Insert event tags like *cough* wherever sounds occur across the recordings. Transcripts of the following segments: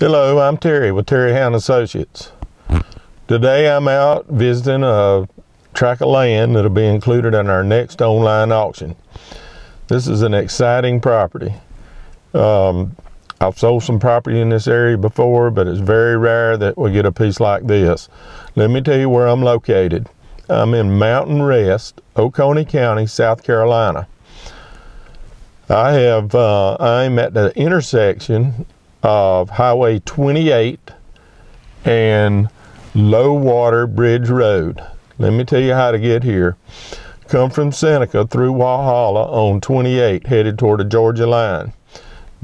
Hello, I'm Terry with Terry Howe and Associates. Today I'm out visiting a tract of land that'll be included in our next online auction. This is an exciting property. Um, I've sold some property in this area before, but it's very rare that we get a piece like this. Let me tell you where I'm located. I'm in Mountain Rest, Oconee County, South Carolina. I have, uh, I'm at the intersection of Highway 28 and Low Water Bridge Road. Let me tell you how to get here. Come from Seneca through Walhalla on 28 headed toward the Georgia line.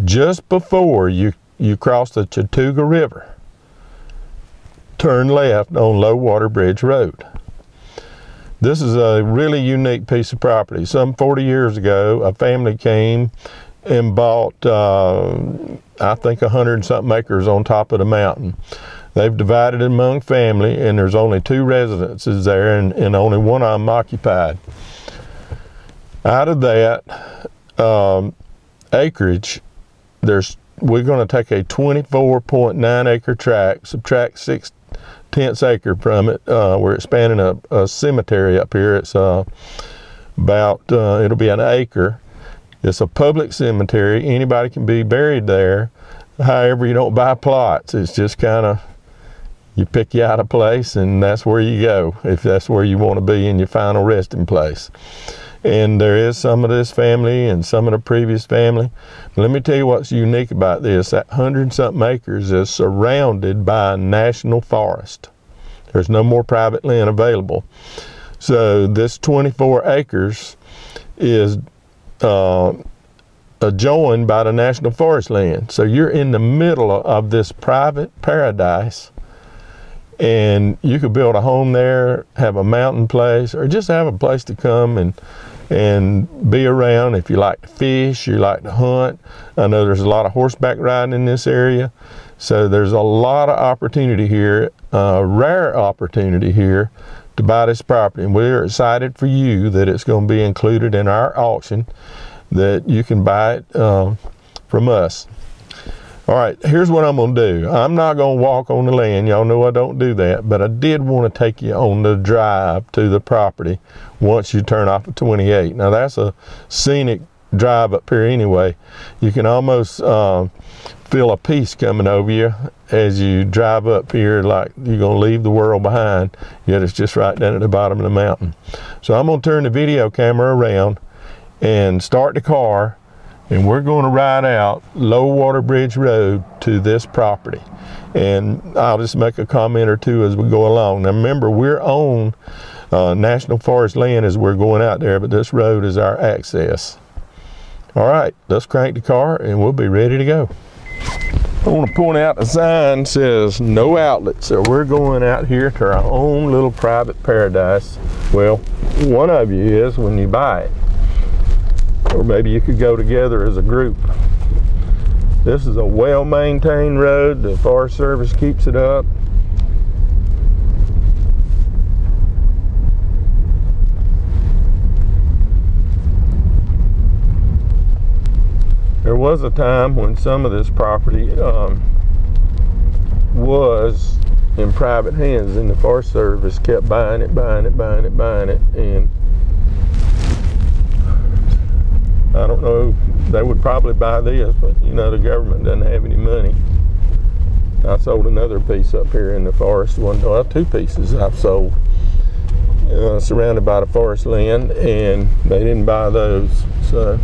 Just before you, you cross the Chattooga River, turn left on Low Water Bridge Road. This is a really unique piece of property. Some 40 years ago, a family came and bought, uh, I think, a hundred something acres on top of the mountain. They've divided it among family, and there's only two residences there, and, and only one of them occupied. Out of that um, acreage, there's we're going to take a 24.9 acre tract, subtract six tenths acre from it. Uh, we're expanding a, a, cemetery up here. It's uh, about uh, it'll be an acre it's a public cemetery. Anybody can be buried there. However, you don't buy plots. It's just kind of, you pick you out a place and that's where you go if that's where you want to be in your final resting place. And there is some of this family and some of the previous family. But let me tell you what's unique about this. That hundred and something acres is surrounded by a national forest. There's no more private land available. So this 24 acres is uh, adjoined by the National Forest land. So you're in the middle of this private paradise and you could build a home there, have a mountain place, or just have a place to come and and be around if you like to fish, you like to hunt. I know there's a lot of horseback riding in this area. So there's a lot of opportunity here, uh, rare opportunity here to buy this property. And we're excited for you that it's going to be included in our auction, that you can buy it um, from us. All right, here's what I'm going to do. I'm not going to walk on the land. Y'all know I don't do that, but I did want to take you on the drive to the property once you turn off at 28. Now, that's a scenic drive up here anyway. You can almost uh, feel a peace coming over you as you drive up here like you're going to leave the world behind, yet it's just right down at the bottom of the mountain. So I'm going to turn the video camera around and start the car and we're going to ride out Low Water Bridge Road to this property. And I'll just make a comment or two as we go along. Now remember, we're on uh, National Forest land as we're going out there, but this road is our access. All right, let's crank the car and we'll be ready to go. I want to point out the sign says no outlet, so we're going out here to our own little private paradise. Well, one of you is when you buy it. Or maybe you could go together as a group. This is a well-maintained road. The Forest Service keeps it up. There was a time when some of this property um, was in private hands and the Forest Service kept buying it, buying it, buying it, buying it and I don't know they would probably buy this but you know the government doesn't have any money. I sold another piece up here in the forest one well two pieces I've sold uh, surrounded by the forest land and they didn't buy those so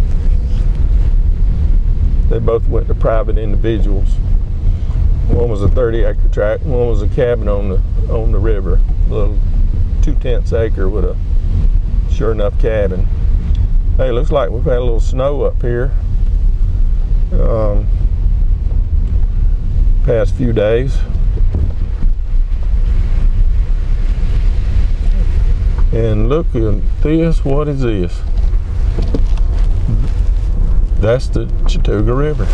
they both went to private individuals. One was a 30 acre tract, one was a cabin on the on the river, a little two tenths acre with a sure enough cabin. Hey, looks like we've had a little snow up here. Um, past few days. And look at this, what is this? That's the Chattooga River.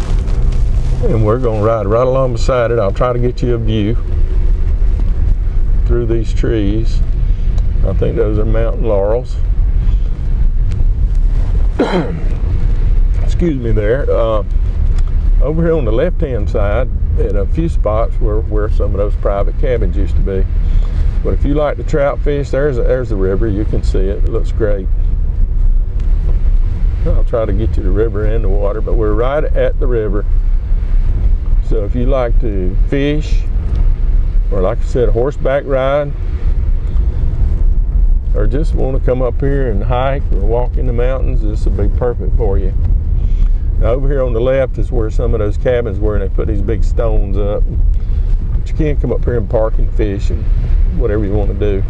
And we're going to ride right along beside it. I'll try to get you a view through these trees. I think those are mountain laurels. *clears throat* Excuse me there. Uh, Over here on the left-hand side, at a few spots where, where some of those private cabins used to be. But if you like to trout fish, there's there's the river. You can see it. It looks great. Try to get you the river and the water, but we're right at the river. So if you like to fish, or like I said, horseback ride, or just want to come up here and hike or walk in the mountains, this would be perfect for you. Now over here on the left is where some of those cabins were and they put these big stones up. But you can't come up here and park and fish and whatever you want to do.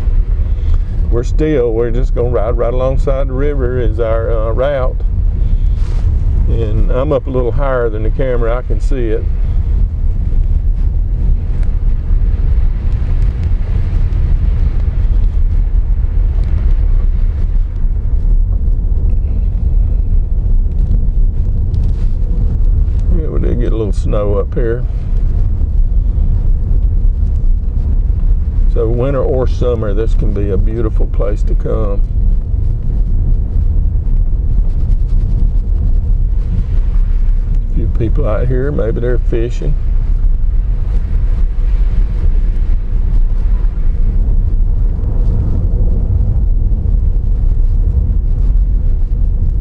We're still, we're just going to ride right alongside the river is our uh, route. And I'm up a little higher than the camera, I can see it. Yeah we did get a little snow up here. So winter or summer, this can be a beautiful place to come. A few people out here, maybe they're fishing.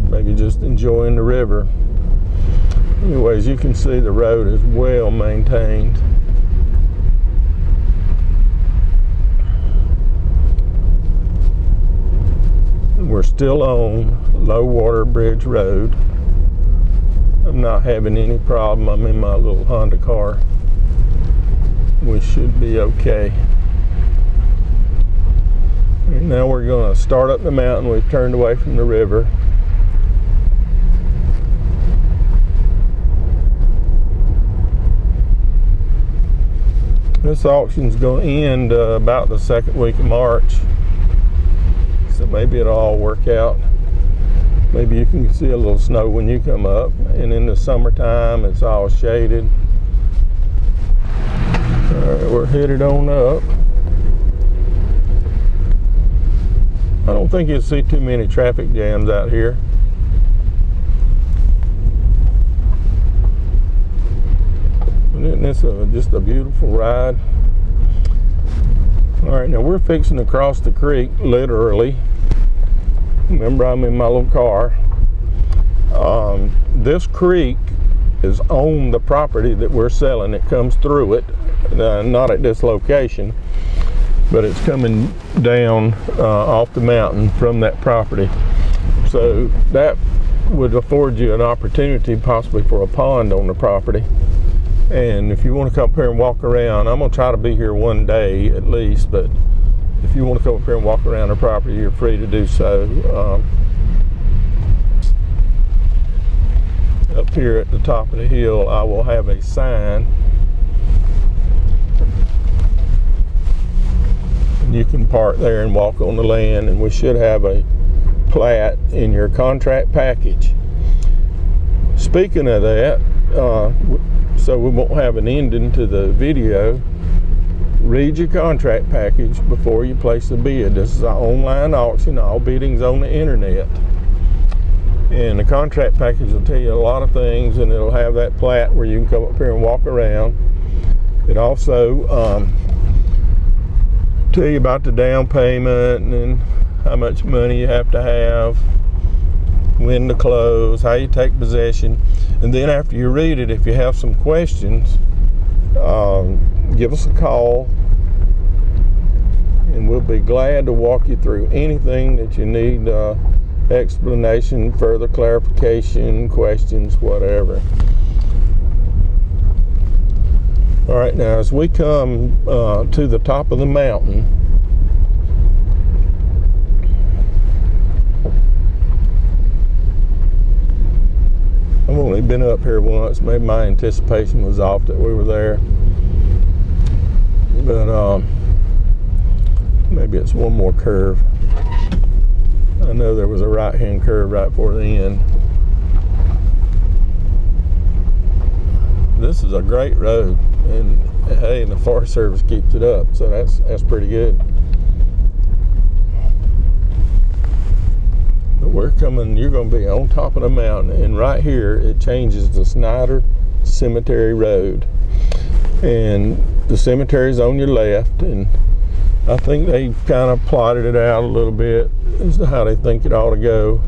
Maybe just enjoying the river. Anyways you can see the road is well maintained. We're still on low water bridge road I'm not having any problem. I'm in my little Honda car. We should be okay. Now we're going to start up the mountain. We've turned away from the river. This auction's going to end uh, about the second week of March. So maybe it'll all work out. Maybe you can see a little snow when you come up. And in the summertime, it's all shaded. All right, we're headed on up. I don't think you'll see too many traffic jams out here. Isn't this a, just a beautiful ride? All right, now we're fixing to cross the creek, literally. Remember, I'm in my little car. Um, this creek is on the property that we're selling. It comes through it, uh, not at this location, but it's coming down uh, off the mountain from that property. So that would afford you an opportunity possibly for a pond on the property. And if you want to come up here and walk around, I'm going to try to be here one day at least, but if you want to come up here and walk around the property, you're free to do so. Um, up here at the top of the hill, I will have a sign. And you can park there and walk on the land, and we should have a plat in your contract package. Speaking of that, uh, so we won't have an ending to the video read your contract package before you place the bid. This is an online auction. All biddings on the internet. And the contract package will tell you a lot of things and it'll have that plat where you can come up here and walk around. It also um, tell you about the down payment and how much money you have to have when to close how you take possession. And then after you read it, if you have some questions, um, give us a call and we'll be glad to walk you through anything that you need uh, explanation, further clarification, questions, whatever. All right, now as we come uh, to the top of the mountain, I've only been up here once. Maybe my anticipation was off that we were there. But um, maybe it's one more curve. I know there was a right hand curve right before the end. This is a great road and hey, and the Forest Service keeps it up, so that's that's pretty good. We're coming, you're going to be on top of the mountain, and right here it changes to Snider Cemetery Road. And the cemetery's on your left, and I think they kind of plotted it out a little bit as to how they think it ought to go.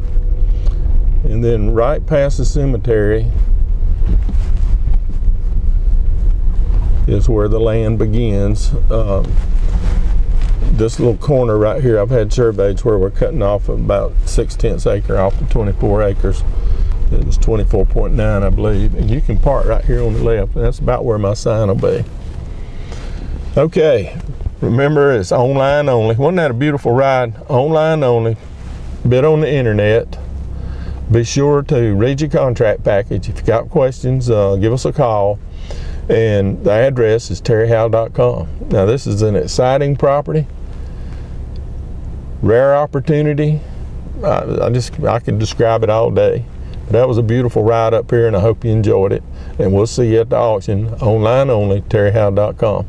And then right past the cemetery is where the land begins. Um, this little corner right here, I've had surveys where we're cutting off about six tenths acre off the 24 acres. It was 24.9, I believe. And you can park right here on the left. That's about where my sign will be. Okay, remember it's online only. Wasn't that a beautiful ride? Online only. Bid on the internet. Be sure to read your contract package. If you got questions, uh, give us a call. And the address is terryhowe.com. Now, this is an exciting property, rare opportunity. I, I just I can describe it all day. But that was a beautiful ride up here, and I hope you enjoyed it. And we'll see you at the auction, online only, terryhowe.com.